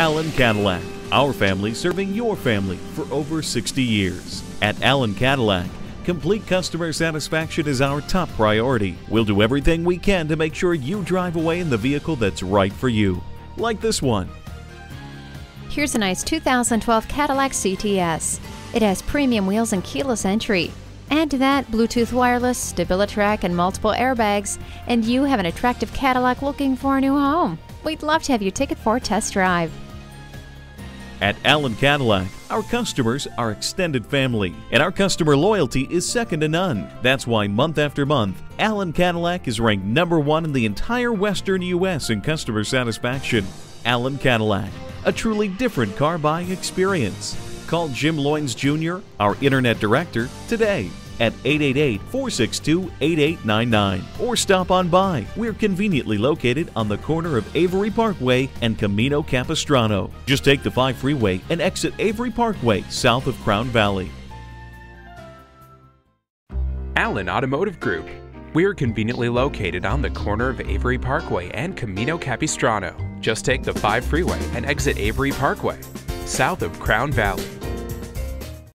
Allen Cadillac, our family serving your family for over 60 years. At Allen Cadillac, complete customer satisfaction is our top priority. We'll do everything we can to make sure you drive away in the vehicle that's right for you. Like this one. Here's a nice 2012 Cadillac CTS. It has premium wheels and keyless entry. Add to that Bluetooth wireless, StabiliTrak, and multiple airbags, and you have an attractive Cadillac looking for a new home. We'd love to have you take it for a test drive. At Allen Cadillac, our customers are extended family, and our customer loyalty is second to none. That's why month after month, Allen Cadillac is ranked number one in the entire western U.S. in customer satisfaction. Allen Cadillac, a truly different car buying experience. Call Jim Loynes Jr., our Internet Director, today at 888 462 8899 or stop on by. We're conveniently located on the corner of Avery Parkway and Camino Capistrano. Just take the 5 freeway and exit Avery Parkway south of Crown Valley. Allen Automotive Group. We're conveniently located on the corner of Avery Parkway and Camino Capistrano. Just take the 5 freeway and exit Avery Parkway, south of Crown Valley.